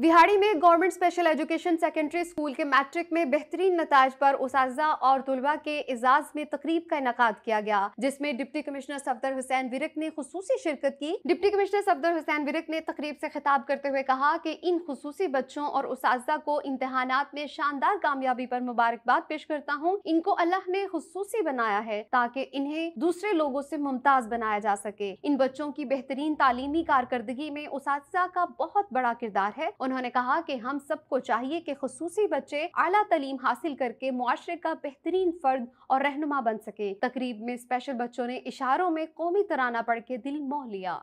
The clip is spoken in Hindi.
विहाड़ी में government special education secondary school के मैट्रिक में बेहतरीन नतज पर उसाजा और तुलबा के एजाज में तकरीब का इनका किया गया, जिसमें डिप्टी कमिश्नर सफदर हुसैन विरक ने खसूसी शिरकत की। डिप्टी कमिश्नर सफदर हुसैन विरक ने तकरीब से खिताब करते हुए कहा कि इन खसूसी बच्चों और उसाजा को इम्तहान में शानदार कामयाबी पर मुबारकबाद पेश करता हूँ। इनको अल्लाह ने खसूसी बनाया है, ताकि इन्हें दूसरे लोगों से मुमताज़ बनाया जा सके। इन बच्चों की बेहतरीन तालीमी कारकर्दगी में उसाजा का बहुत बड़ा किरदार है। उन्होंने कहा कि हम सबको चाहिए कि खसूसी बच्चे आला तलीम हासिल करके मुआरे का बेहतरीन फर्द और रहनुमा बन सके। तकरीब में स्पेशल बच्चों ने इशारों में कौमी तराना पढ़ के दिल मोह लिया।